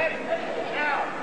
Hey, hey, now.